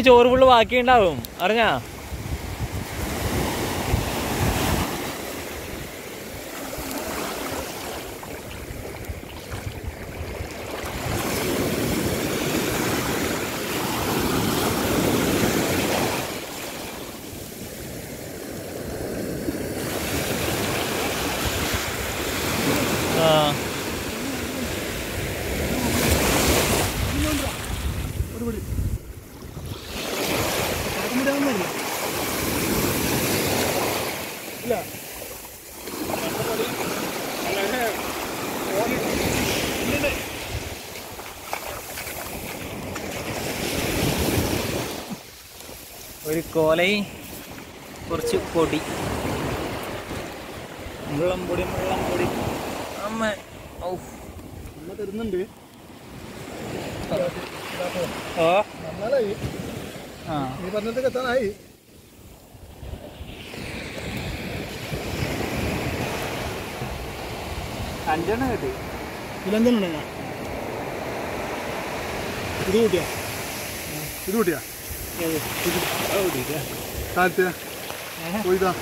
ചോറ് ഫുള്ള് ബാക്കിയുണ്ടാവും. അറിഞ്ഞാ ആ ഒരു കോലയും കുറച്ച് പൊടി. മുള്ളം പൊടി മുള്ളം പൊടി. അമ്മ ഔ. നമ്മൾ തരുന്നുണ്ട് ആ? നന്നായി. ആ നീ പറഞ്ഞിട്ട് എത്താനായി അഞ്ചെണ്ണം കിട്ടി. ഉണ്ടെന്നാ ഇത് കൂട്ടിയാ? ഇത് കൂട്ടിയാ? താഴ്ത്തിയ പോയിതാ?